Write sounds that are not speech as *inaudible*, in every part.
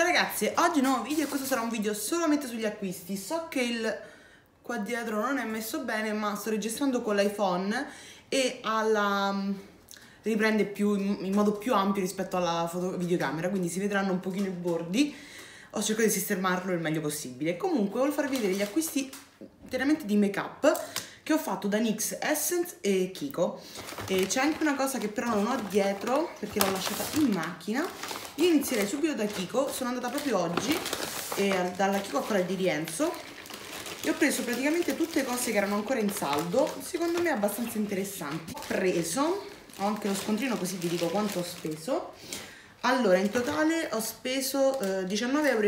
Ciao ragazzi, oggi nuovo video e questo sarà un video solamente sugli acquisti. So che il qua dietro non è messo bene, ma sto registrando con l'iPhone e alla mm, riprende più, in modo più ampio rispetto alla foto, videocamera, quindi si vedranno un pochino i bordi. Ho cercato di sistemarlo il meglio possibile. Comunque, voglio farvi vedere gli acquisti interamente di make up che ho fatto da NYX Essence e Kiko. E c'è anche una cosa che però non ho dietro perché l'ho lasciata in macchina io inizierei subito da Kiko, sono andata proprio oggi eh, dalla Kiko a quella di Rienzo e ho preso praticamente tutte cose che erano ancora in saldo, secondo me abbastanza interessanti. Ho preso, ho anche lo scontrino così vi dico quanto ho speso. Allora, in totale ho speso eh, 19,20 euro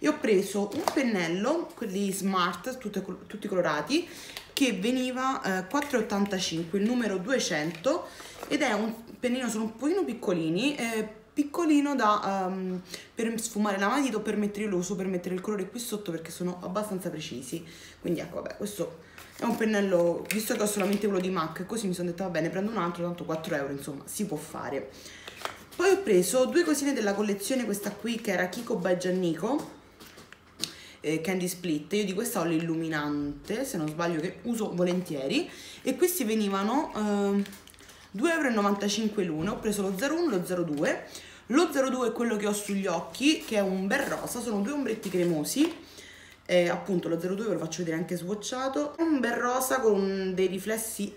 e ho preso un pennello, quelli smart, tutte, tutti colorati, che veniva eh, 4,85, il numero 200 ed è un pennino, sono un pochino piccolini, eh, piccolino da um, per sfumare la matita o per mettere lo uso per mettere il colore qui sotto perché sono abbastanza precisi. Quindi ecco vabbè questo è un pennello visto che ho solamente quello di MAC così mi sono detta va bene prendo un altro tanto 4 euro insomma si può fare. Poi ho preso due cosine della collezione questa qui che era Kiko by Giannico eh, Candy Split. Io di questa ho l'illuminante se non sbaglio che uso volentieri. E questi venivano eh, 2,95 euro l'uno, ho preso lo 01 e lo 02. Lo 02 è quello che ho sugli occhi, che è un bel rosa, sono due ombretti cremosi. E appunto lo 02 ve lo faccio vedere anche swatchato. Un bel rosa con dei riflessi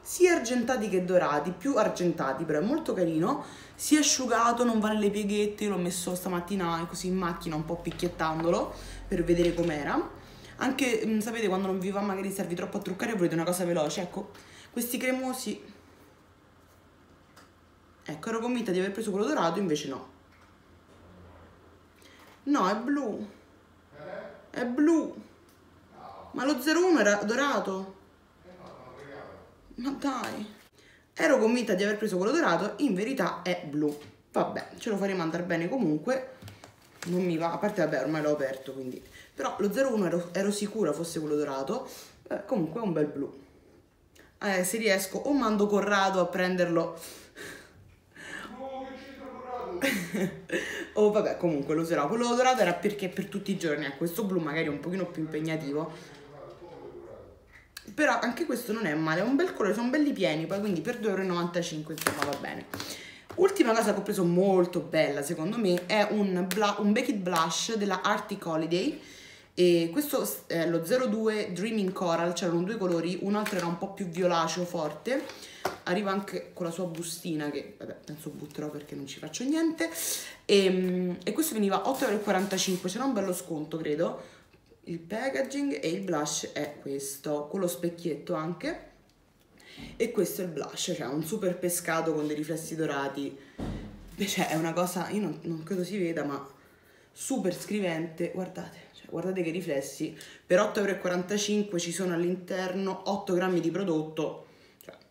sia argentati che dorati, più argentati però è molto carino. Si è asciugato, non va nelle pieghette, l'ho messo stamattina così in macchina un po' picchiettandolo per vedere com'era. Anche, mm, sapete, quando non vi va magari servi troppo a truccare volete una cosa veloce, ecco, questi cremosi Ecco, ero convinta di aver preso quello dorato, invece no. No, è blu. È blu. Ma lo 01 era dorato. Ma dai. Ero convinta di aver preso quello dorato, in verità è blu. Vabbè, ce lo faremo andare bene comunque. Non mi va, a parte vabbè, ormai l'ho aperto, quindi... Però lo 01 ero, ero sicura fosse quello dorato. Eh, comunque è un bel blu. Eh, se riesco o mando Corrado a prenderlo *laughs* oh vabbè comunque lo userò. Quello dorato era perché per tutti i giorni eh. questo blu magari un pochino più impegnativo. Però anche questo non è male è un bel colore sono belli pieni poi quindi per 2,95 euro insomma va bene. Ultima cosa che ho preso molto bella secondo me è un, un Baked Blush della Arctic Holiday. E questo è lo 02 Dreaming Coral c'erano due colori un altro era un po' più violaceo forte arriva anche con la sua bustina che vabbè penso butterò perché non ci faccio niente. E, ehm, e questo veniva 8,45 euro c'era un bello sconto credo. Il packaging e il blush è questo con lo specchietto anche. E questo è il blush cioè un super pescato con dei riflessi dorati. Cioè è una cosa io non, non credo si veda ma super scrivente. Guardate cioè, guardate che riflessi. Per 8,45 euro ci sono all'interno 8 grammi di prodotto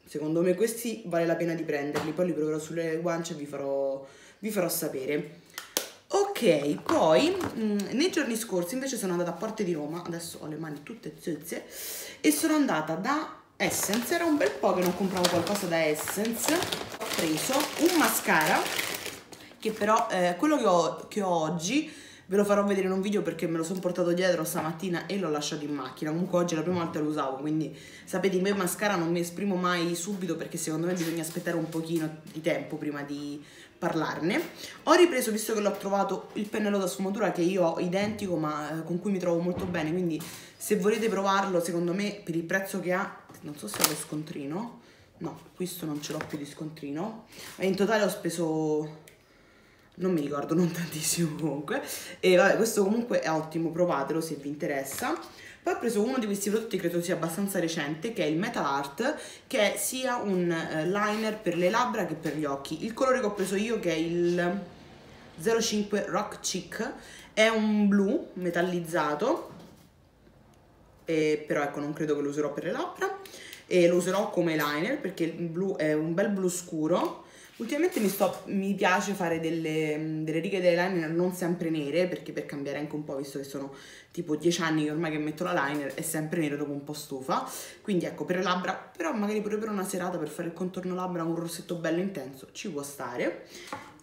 secondo me questi vale la pena di prenderli, poi li proverò sulle guance e vi farò, vi farò sapere. Ok, poi mh, mm, nei giorni scorsi invece sono andata a Porte di Roma, adesso ho le mani tutte zozze, e sono andata da Essence, era un bel po' che non compravo qualcosa da Essence, ho preso un mascara, che però eh, quello che ho, che ho oggi ve lo farò vedere in un video perché me lo sono portato dietro stamattina e l'ho lasciato in macchina. Comunque oggi è la prima volta che lo usavo quindi sapete in me mascara non mi esprimo mai subito perché secondo me bisogna aspettare un pochino di tempo prima di parlarne. Ho ripreso visto che l'ho trovato il pennello da sfumatura che io ho identico ma eh, con cui mi trovo molto bene quindi se volete provarlo secondo me per il prezzo che ha non so se ha lo scontrino. No questo non ce l'ho più di scontrino. In totale ho speso non mi ricordo, non tantissimo comunque. E vabbè, questo comunque è ottimo, provatelo se vi interessa. Poi ho preso uno di questi prodotti, credo sia abbastanza recente, che è il Metal Art, che è sia un uh, liner per le labbra che per gli occhi. Il colore che ho preso io, che è il 05 Rock Chic, è un blu metallizzato, e, però ecco non credo che lo userò per le labbra, e lo userò come liner perché il blu è un bel blu scuro Ultimamente mi, sto, mi piace fare delle, delle righe dell'eyeliner non sempre nere, perché per cambiare anche un po', visto che sono tipo 10 anni che ormai che metto la liner, è sempre nero dopo un po' stufa. Quindi ecco, per le labbra, però magari pure per una serata per fare il contorno labbra un rossetto bello intenso, ci può stare.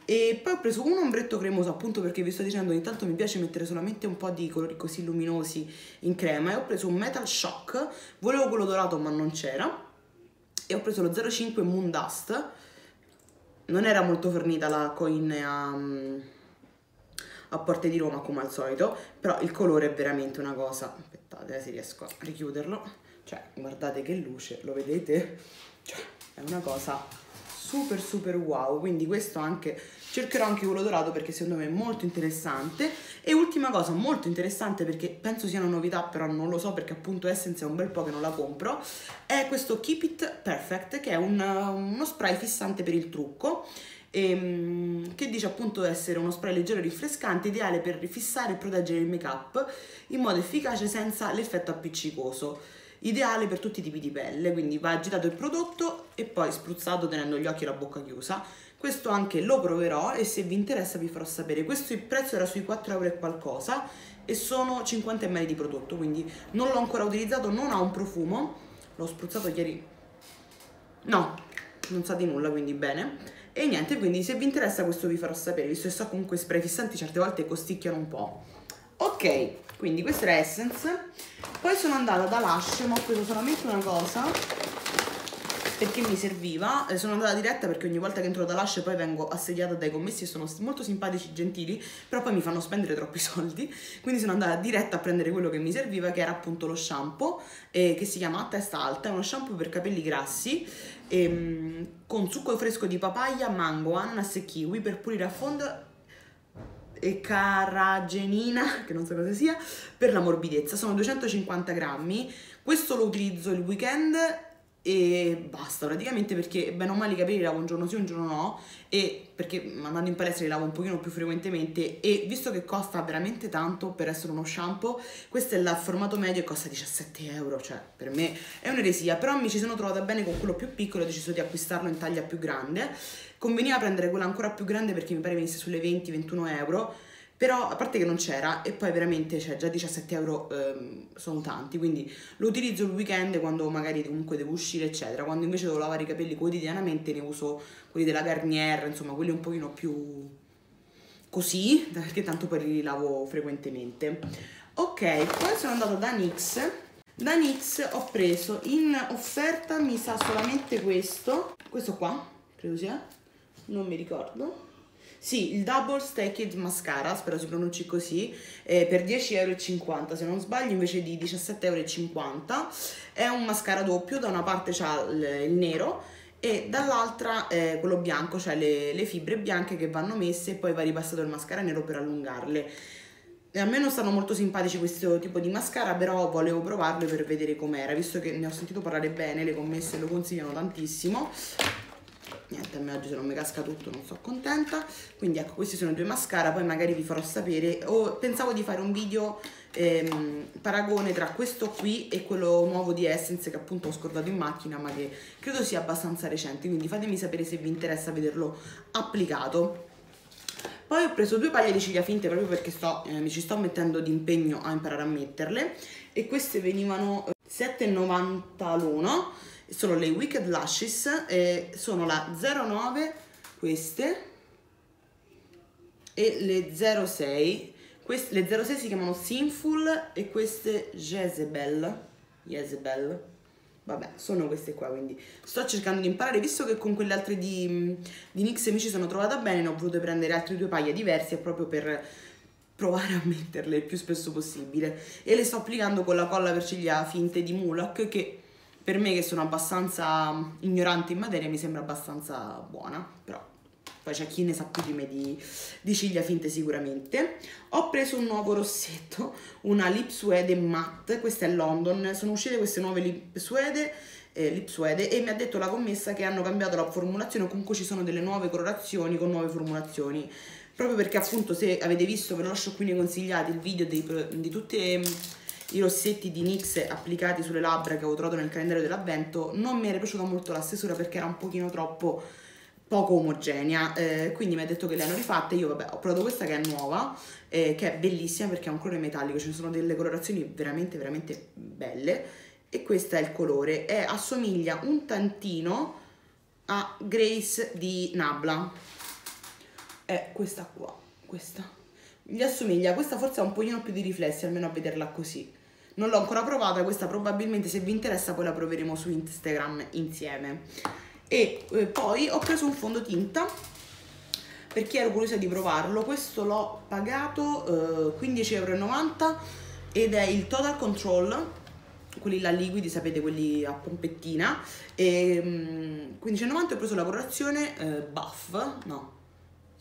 e poi ho preso un ombretto cremoso appunto perché vi sto dicendo ogni tanto mi piace mettere solamente un po' di colori così luminosi in crema e ho preso un Metal Shock, volevo quello dorato ma non c'era e ho preso lo 05 Moon Dust, non era molto fornita la coin a, a Porte di Roma come al solito, però il colore è veramente una cosa, aspettate eh, se riesco a richiuderlo, cioè guardate che luce, lo vedete? Cioè è una cosa super super wow. Quindi questo anche cercherò anche quello dorato perché secondo me è molto interessante e ultima cosa molto interessante perché penso sia una novità però non lo so perché appunto Essence è un bel po' che non la compro è questo Keep It Perfect che è un, uno spray fissante per il trucco ehm, che dice appunto essere uno spray leggero e rinfrescante ideale per rifissare e proteggere il make up in modo efficace senza l'effetto appiccicoso ideale per tutti i tipi di pelle, quindi va agitato il prodotto e poi spruzzato tenendo gli occhi e la bocca chiusa. Questo anche lo proverò e se vi interessa vi farò sapere. Questo il prezzo era sui 4 euro e qualcosa e sono 50 ml di prodotto, quindi non l'ho ancora utilizzato, non ha un profumo, l'ho spruzzato ieri. No, non sa di nulla, quindi bene. E niente, quindi se vi interessa questo vi farò sapere, visto che so comunque spray fissanti certe volte costicchiano un po'. Ok, quindi questa era Essence poi sono andata da Lush ma ho preso solamente una cosa perché mi serviva eh, sono andata diretta perché ogni volta che entro da Lush poi vengo assediata dai commessi e sono molto simpatici gentili però poi mi fanno spendere troppi *laughs* soldi quindi sono andata diretta a prendere quello che mi serviva che era appunto lo shampoo eh, che si chiama a testa alta è uno shampoo per capelli grassi ehm, con succo fresco di papaya, mango, ananas e kiwi per pulire a fondo e caragenina, *laughs* che non so cosa sia, per la morbidezza. Sono 250 grammi. Questo lo utilizzo il weekend e basta praticamente perché bene o male i capelli li lavo un giorno sì un giorno no e perché andando in palestra li lavo un pochino più frequentemente e visto che costa veramente tanto per essere uno shampoo questo è il formato medio e costa 17 euro cioè per me è un'eresia. Però mi ci sono trovata bene con quello più piccolo ho deciso di acquistarlo in taglia più grande. Conveniva prendere quella ancora più grande perché mi pare venisse sulle 20-21 euro però a parte che non c'era e poi veramente cioè, già 17 euro ehm, sono tanti quindi lo utilizzo il weekend quando magari comunque devo uscire eccetera. Quando invece devo lavare i capelli quotidianamente ne uso quelli della Garnier insomma quelli un pochino più così *laughs* perché tanto poi li lavo frequentemente. Ok poi sono andata da NYX da NYX ho preso in offerta mi sa solamente questo. Questo qua credo sia. Non mi ricordo sì, il Double Stacked Mascara, spero si pronunci così, eh, per 10,50 euro se non sbaglio, invece di 17,50 euro. È un mascara doppio, da una parte c'ha il, nero e dall'altra eh, quello bianco, cioè le, le, fibre bianche che vanno messe e poi va ripassato il mascara nero per allungarle. A me non stanno molto simpatici questo tipo di mascara, però volevo provarlo per vedere com'era, visto che ne ho sentito parlare bene, le commesse lo consigliano tantissimo niente a me oggi se non mi casca tutto non sono contenta. Quindi ecco questi sono due mascara poi magari vi farò sapere. O pensavo di fare un video ehm, paragone tra questo qui e quello nuovo di Essence che appunto ho scordato in macchina ma che credo sia abbastanza recente. Quindi fatemi sapere se vi interessa vederlo applicato. Poi ho preso due paglie di ciglia finte proprio perché sto, eh, mi ci sto mettendo di impegno a imparare a metterle. E queste venivano 7,90 l'uno sono le Wicked Lashes, eh, sono la 09 queste e le 06. Queste, le 06 si chiamano Sinful e queste Jezebel. Jezebel. Vabbè, sono queste qua, quindi sto cercando di imparare, visto che con quelle altre di, di NYX mi ci sono trovata bene, ne ho voluto prendere altre due paia diverse proprio per provare a metterle il più spesso possibile. E le sto applicando con la colla per ciglia finte di Mulak che per me che sono abbastanza ignorante in materia mi sembra abbastanza buona, però poi c'è chi ne sa più di me di, di, ciglia finte sicuramente. Ho preso un nuovo rossetto, una lip suede matte, questa è London, sono uscite queste nuove lip suede, eh, lip suede e mi ha detto la commessa che hanno cambiato la formulazione, comunque ci sono delle nuove colorazioni con nuove formulazioni. Proprio perché appunto se avete visto, ve lo lascio qui nei consigliati, il video dei, di tutte i rossetti di NYX applicati sulle labbra che avevo trovato nel calendario dell'avvento non mi era piaciuta molto la stesura perché era un pochino troppo poco omogenea. Eh, quindi mi ha detto che le hanno rifatte. Io vabbè ho provato questa che è nuova eh, che è bellissima perché ha un colore metallico. Ci sono delle colorazioni veramente veramente belle. E questo è il colore. E assomiglia un tantino a Grace di Nabla. È questa qua, questa. Gli assomiglia, questa forse ha un pochino più di riflessi, almeno a vederla così. Non l'ho ancora provata, questa probabilmente se vi interessa poi la proveremo su Instagram insieme. E eh, poi ho preso un fondotinta perché ero curiosa di provarlo. Questo l'ho pagato eh, 15,90 euro ed è il Total Control quelli là liquidi, sapete, quelli a pompettina. E um, 15,90 ho preso la colorazione eh, Buff, no,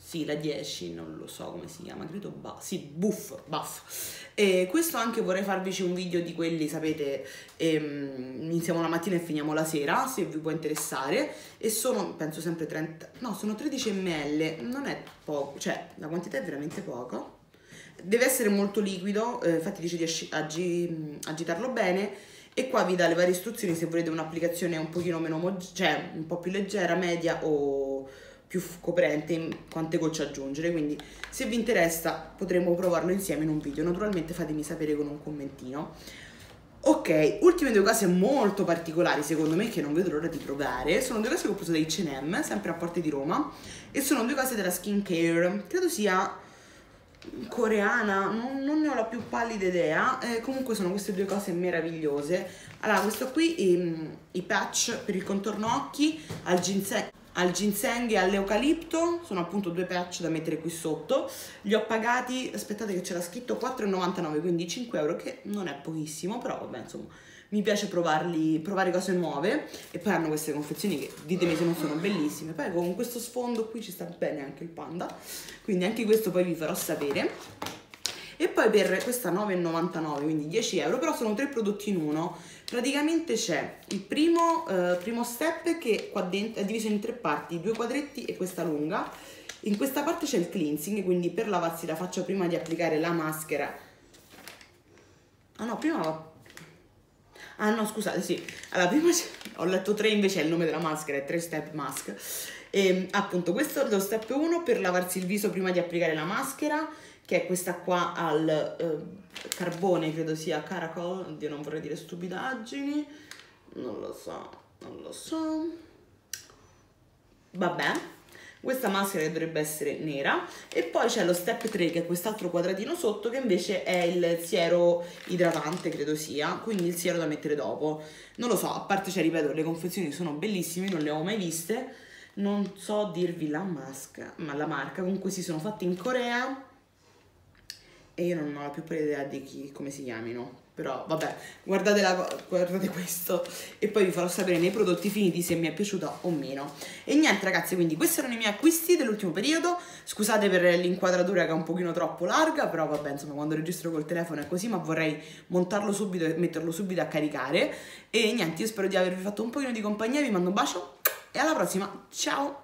sì, la 10, non lo so come si chiama, credo Buff, sì, Buff, Buff. E questo anche vorrei farvici un video di quelli, sapete, ehm, iniziamo la mattina e finiamo la sera, se vi può interessare. E sono, penso sempre 30, no, sono 13 ml, non è poco, cioè la quantità è veramente poco deve essere molto liquido, eh, infatti dice di agi agitarlo bene e qua vi dà le varie istruzioni se volete un'applicazione un pochino meno, cioè un po' più leggera, media o più coprente, quante gocce aggiungere, quindi se vi interessa potremo provarlo insieme in un video, naturalmente fatemi sapere con un commentino. Ok, ultime due cose molto particolari secondo me che non vedo l'ora di provare. Sono due cose che ho preso da H&M, sempre a Porte di Roma e sono due cose della skincare, credo sia coreana, non, non, ne ho la più pallida idea, eh, comunque sono queste due cose meravigliose. Allora, questo qui, i, i patch per il contorno occhi al ginseng, al ginseng e all'eucalipto, sono appunto due patch da mettere qui sotto, li ho pagati, aspettate che c'era scritto 4,99, quindi 5 euro, che non è pochissimo, però vabbè insomma mi piace provarli, provare cose nuove. E poi hanno queste confezioni che ditemi se non sono bellissime. Poi con questo sfondo qui ci sta bene anche il panda. Quindi anche questo poi vi farò sapere e poi per questa 9,99 quindi 10 euro però sono tre prodotti in uno praticamente c'è il primo, eh, primo step che qua dentro è diviso in tre parti due quadretti e questa lunga in questa parte c'è il cleansing quindi per lavarsi la faccia prima di applicare la maschera ah no prima Ah no, scusate, sì. Allora, prima ho letto 3 invece è il nome della maschera, è 3 step mask. E appunto, questo è lo step 1 per lavarsi il viso prima di applicare la maschera, che è questa qua al eh, carbone, credo sia caracol, oddio non vorrei dire stupidaggini, non lo so, non lo so. Vabbè, questa maschera che dovrebbe essere nera e poi c'è lo step 3 che è quest'altro quadratino sotto che invece è il siero idratante credo sia quindi il siero da mettere dopo. Non lo so a parte cioè ripeto le confezioni sono bellissime non le ho mai viste. Non so dirvi la masca ma la marca comunque si sono fatte in Corea e io non ho la più pallida idea di chi, come si chiamino. Però vabbè guardate, la, guardate questo. E poi vi farò sapere nei prodotti finiti se mi è piaciuto o meno. E niente ragazzi quindi questi erano i miei acquisti dell'ultimo periodo. Scusate per l'inquadratura che è un pochino troppo larga però vabbè insomma quando registro col telefono è così ma vorrei montarlo subito e metterlo subito a caricare. E niente io spero di avervi fatto un pochino di compagnia vi mando un bacio e alla prossima. Ciao